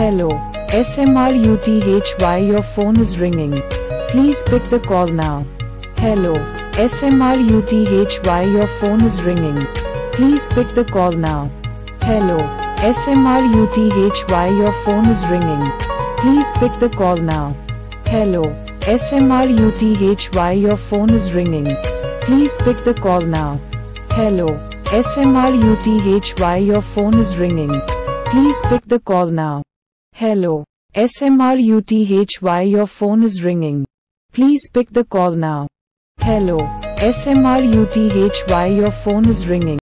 Hello, SMRUTHY your phone is ringing. Please pick the call now. Hello, SMRUTHY your phone is ringing. Please pick the call now. Hello, SMRUTHY your phone is ringing. Please pick the call now. Hello, SMRUTHY your phone is ringing. Please pick the call now. Hello, SMRUTHY your phone is ringing. Please pick the call now. Hello, SMRUTHY your phone is ringing. Please pick the call now. Hello, SMRUTHY your phone is ringing.